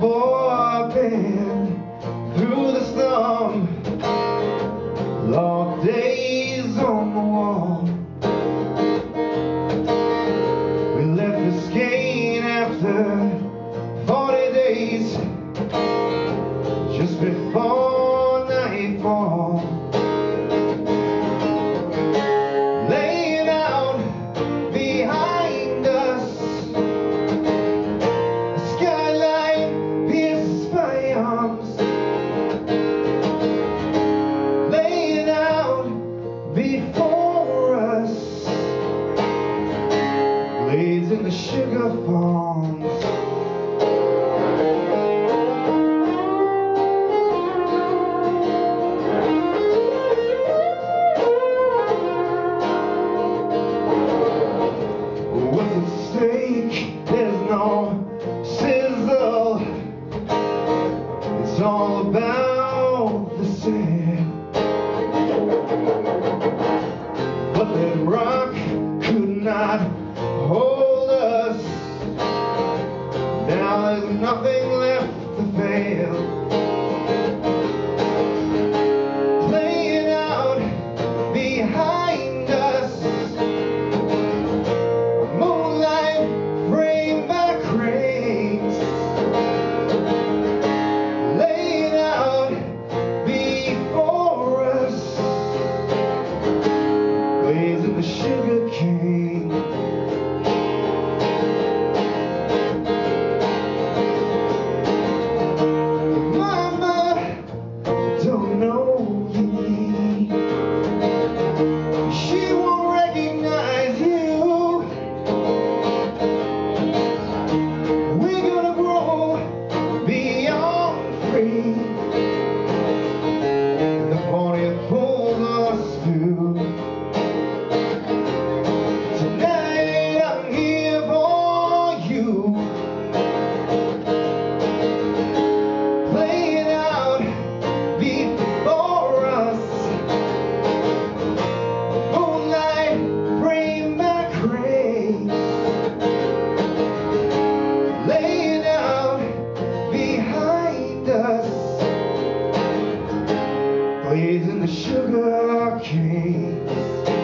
boy. Sugar the sugar cane.